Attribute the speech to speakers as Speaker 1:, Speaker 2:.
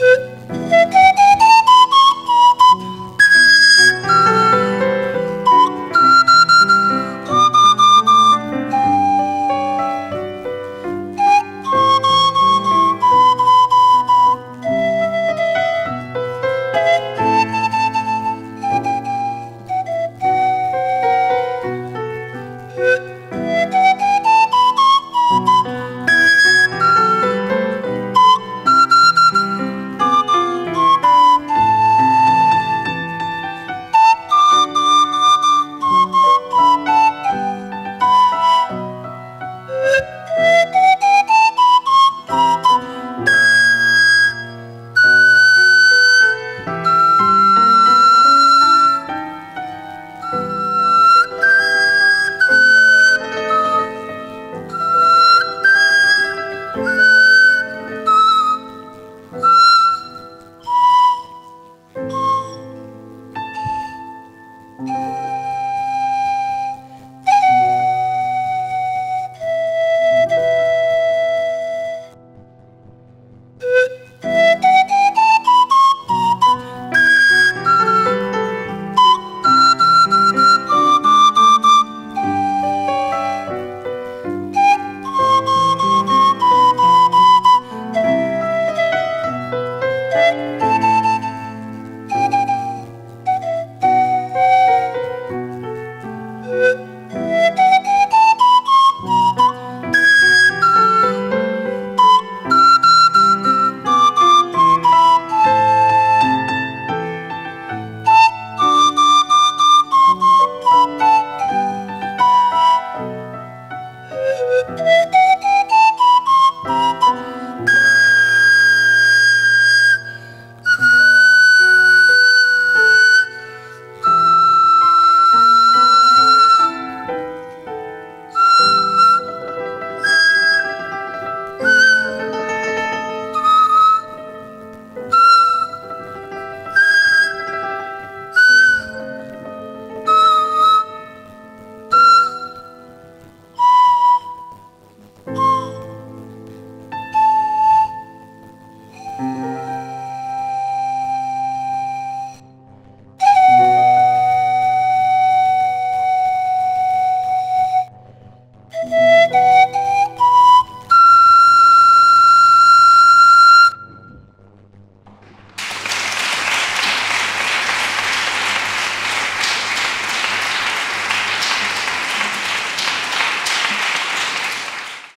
Speaker 1: Uh.